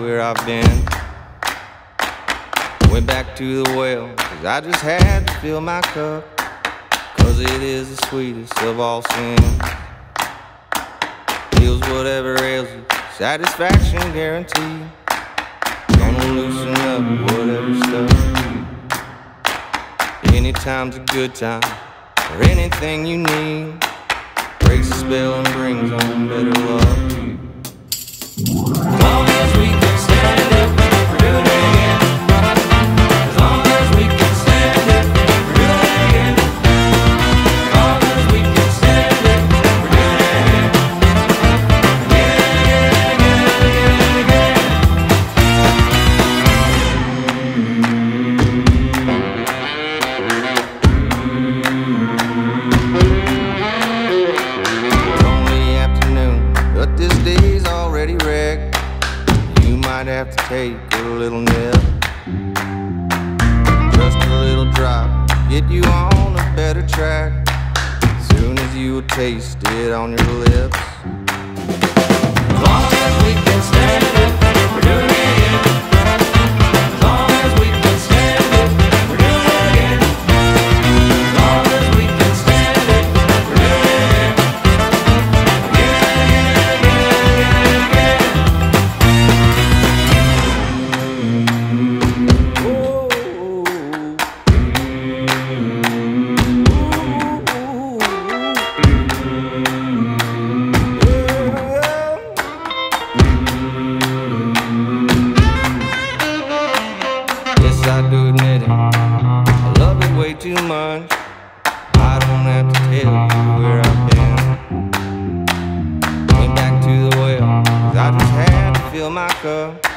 Where I've been. Went back to the well, cause I just had to fill my cup. Cause it is the sweetest of all sins. Heals whatever ails you, satisfaction guaranteed. Gonna loosen up whatever stuff. Anytime's a good time, or anything you need. Breaks the spell and brings on better luck. On a better track. Soon as you taste it on your lips. As long as we can stand it, too much. I don't have to tell you where I've been. Went back to the well, cause I just had to fill my cup.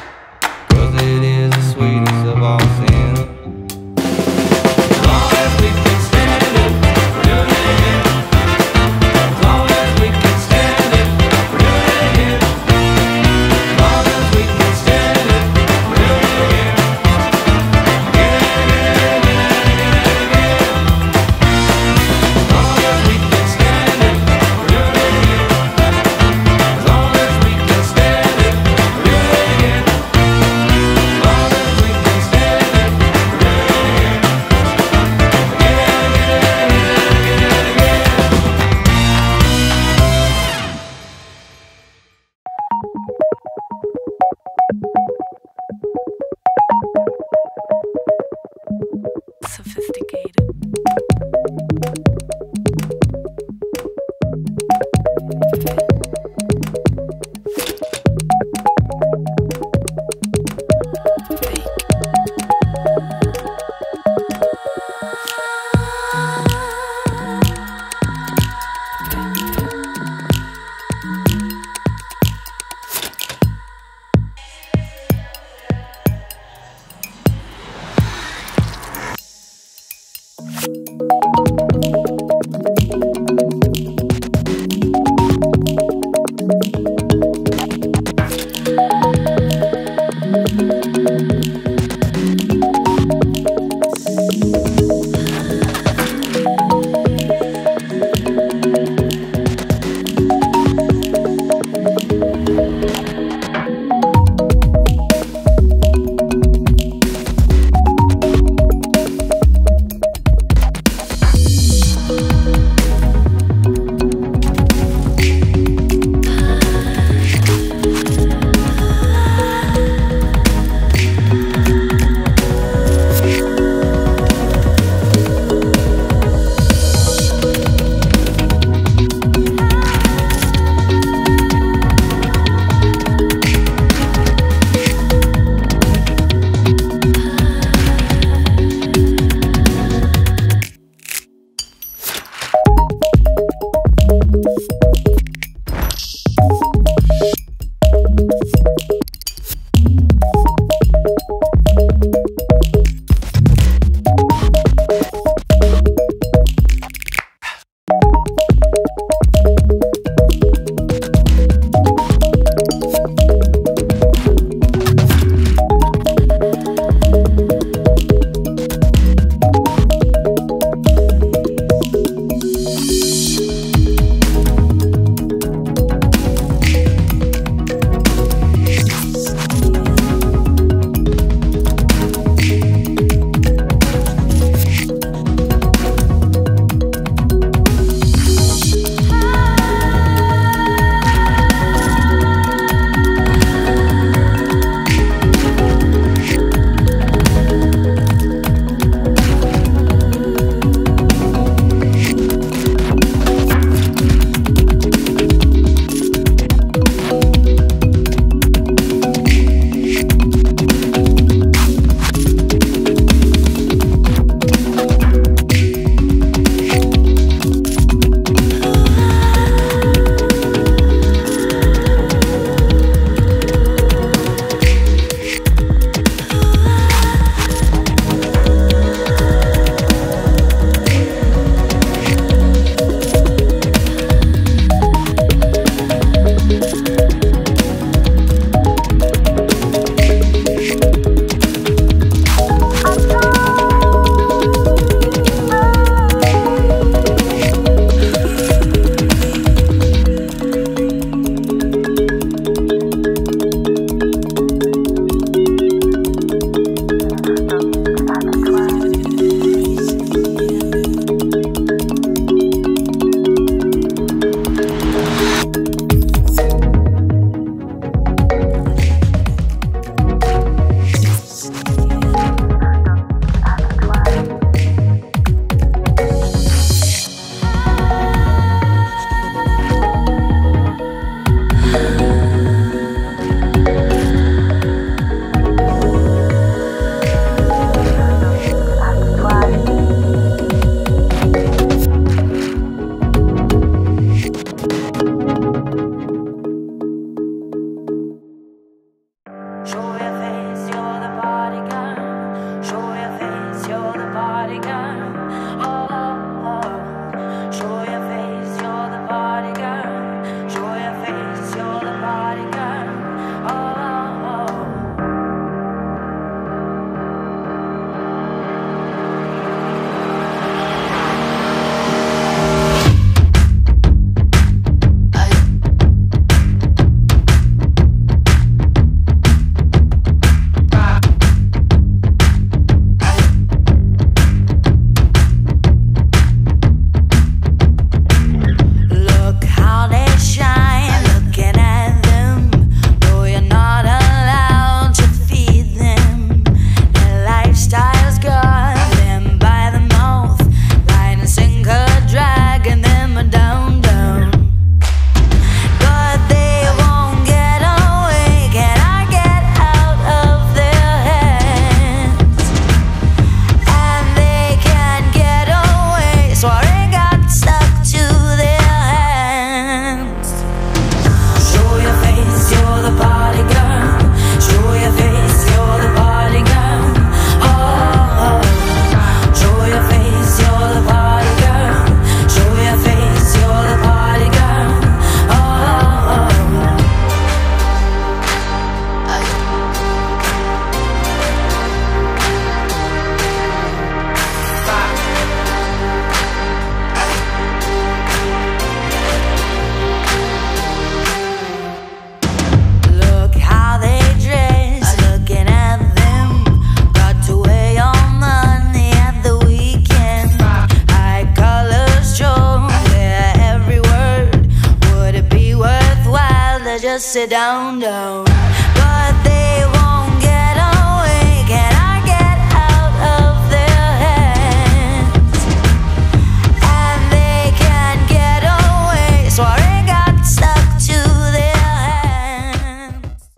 just sit down, down.